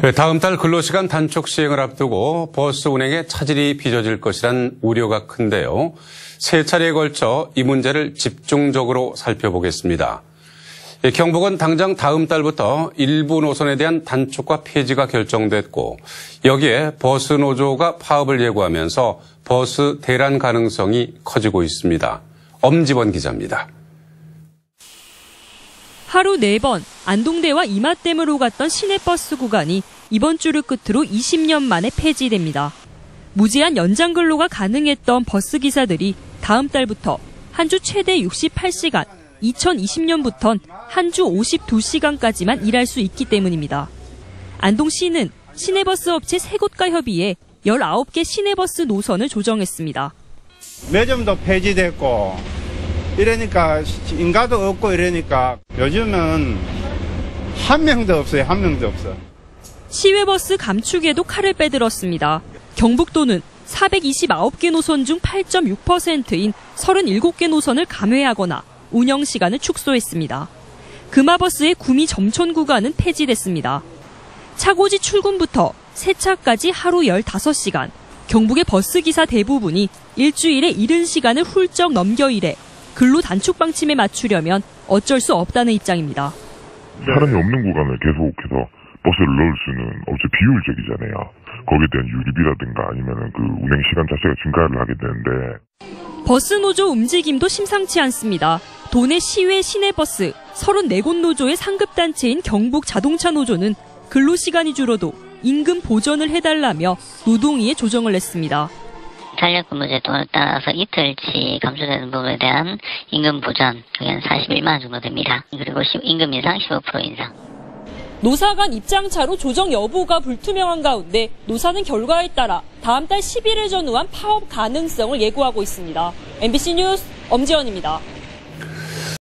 네, 다음 달 근로시간 단축 시행을 앞두고 버스 운행에 차질이 빚어질 것이란 우려가 큰데요. 세 차례에 걸쳐 이 문제를 집중적으로 살펴보겠습니다. 예, 경북은 당장 다음 달부터 일부 노선에 대한 단축과 폐지가 결정됐고 여기에 버스 노조가 파업을 예고하면서 버스 대란 가능성이 커지고 있습니다. 엄지원 기자입니다. 하루 4번 안동대와 이마댐으로 갔던 시내버스 구간이 이번 주를 끝으로 20년 만에 폐지됩니다. 무제한 연장 근로가 가능했던 버스 기사들이 다음 달부터 한 주 최대 68시간, 2020년부턴 한 주 52시간까지만 일할 수 있기 때문입니다. 안동시는 시내버스 업체 3곳과 협의해 19개 시내버스 노선을 조정했습니다. 매점도 폐지됐고 이러니까 인가도 없고 이러니까 요즘은 한 명도 없어요. 한 명도 없어. 시외버스 감축에도 칼을 빼들었습니다. 경북도는 429개 노선 중 8.6%인 37개 노선을 감회하거나 운영 시간을 축소했습니다. 금화버스의 구미 점촌 구간은 폐지됐습니다. 차고지 출근부터 세차까지 하루 15시간, 경북의 버스 기사 대부분이 일주일에 일흔 시간을 훌쩍 넘겨 일해 근로 단축 방침에 맞추려면 어쩔 수 없다는 입장입니다. 사람이 없는 구간을 계속해서 버스를 넣을 수는 어째 비효율적이잖아요. 거기에 대한 유류비라든가 아니면 그 운행 시간 자체가 증가를 하게 되는데 버스 노조 움직임도 심상치 않습니다. 도내 시외 시내 버스 34곳 노조의 상급 단체인 경북 자동차 노조는 근로 시간이 줄어도 임금 보전을 해달라며 노동위에 조정을 냈습니다. 탄력 근무제도를 따라서 이틀치 감소되는 부분에 대한 임금 보전, 그게 한 41만 원 정도 됩니다. 그리고 임금 인상 15% 인상. 노사 간 입장차로 조정 여부가 불투명한 가운데 노사는 결과에 따라 다음 달 11일 전후한 파업 가능성을 예고하고 있습니다. MBC 뉴스 엄지연입니다.